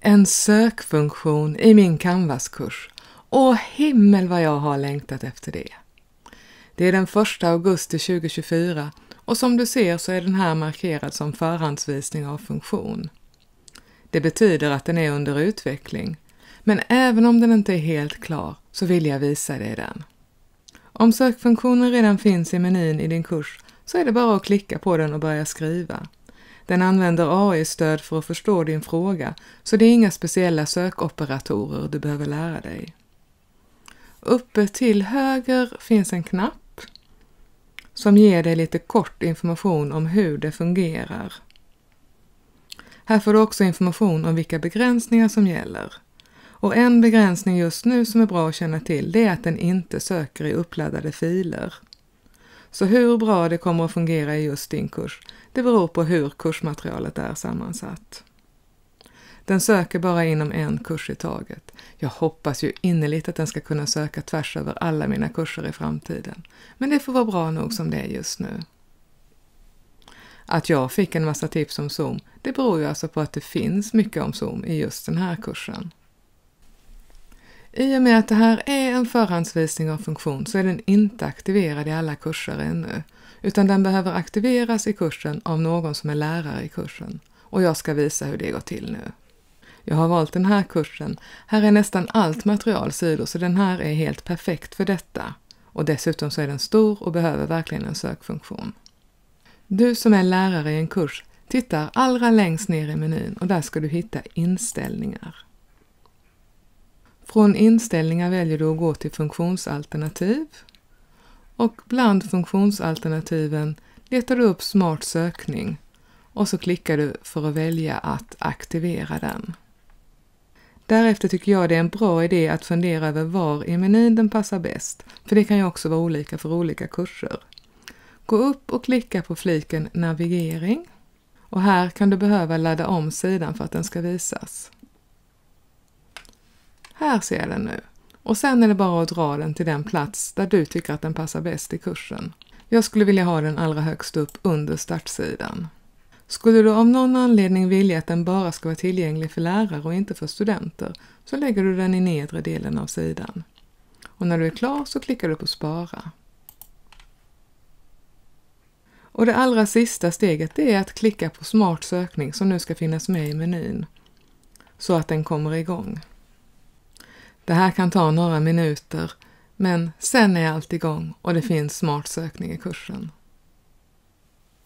En sökfunktion i min Canvas-kurs. Åh himmel vad jag har längtat efter det! Det är den 1 augusti 2024 och som du ser så är den här markerad som förhandsvisning av funktion. Det betyder att den är under utveckling, men även om den inte är helt klar så vill jag visa dig den. Om sökfunktionen redan finns i menyn i din kurs så är det bara att klicka på den och börja skriva. Den använder AI-stöd för att förstå din fråga, så det är inga speciella sökoperatorer du behöver lära dig. Uppe till höger finns en knapp som ger dig lite kort information om hur det fungerar. Här får du också information om vilka begränsningar som gäller. Och en begränsning just nu som är bra att känna till det är att den inte söker i uppladdade filer. Så hur bra det kommer att fungera i just din kurs, det beror på hur kursmaterialet är sammansatt. Den söker bara inom en kurs i taget. Jag hoppas ju innerligt att den ska kunna söka tvärs över alla mina kurser i framtiden. Men det får vara bra nog som det är just nu. Att jag fick en massa tips om Zoom, det beror ju alltså på att det finns mycket om Zoom i just den här kursen. I och med att det här är en förhandsvisning av funktion så är den inte aktiverad i alla kurser ännu, utan den behöver aktiveras i kursen av någon som är lärare i kursen. Och jag ska visa hur det går till nu. Jag har valt den här kursen. Här är nästan allt material sidor så den här är helt perfekt för detta. Och dessutom så är den stor och behöver verkligen en sökfunktion. Du som är lärare i en kurs tittar allra längst ner i menyn och där ska du hitta inställningar. Från inställningar väljer du att gå till funktionsalternativ och bland funktionsalternativen letar du upp smart sökning och så klickar du för att välja att aktivera den. Därefter tycker jag det är en bra idé att fundera över var i menyn den passar bäst, för det kan ju också vara olika för olika kurser. Gå upp och klicka på fliken Navigering och här kan du behöva ladda om sidan för att den ska visas. Här ser jag den nu. Och sen är det bara att dra den till den plats där du tycker att den passar bäst i kursen. Jag skulle vilja ha den allra högst upp under startsidan. Skulle du av någon anledning vilja att den bara ska vara tillgänglig för lärare och inte för studenter så lägger du den i nedre delen av sidan. Och när du är klar så klickar du på Spara. Och det allra sista steget är att klicka på Smart sökning som nu ska finnas med i menyn så att den kommer igång. Det här kan ta några minuter, men sen är allt igång och det finns smart sökning i kursen.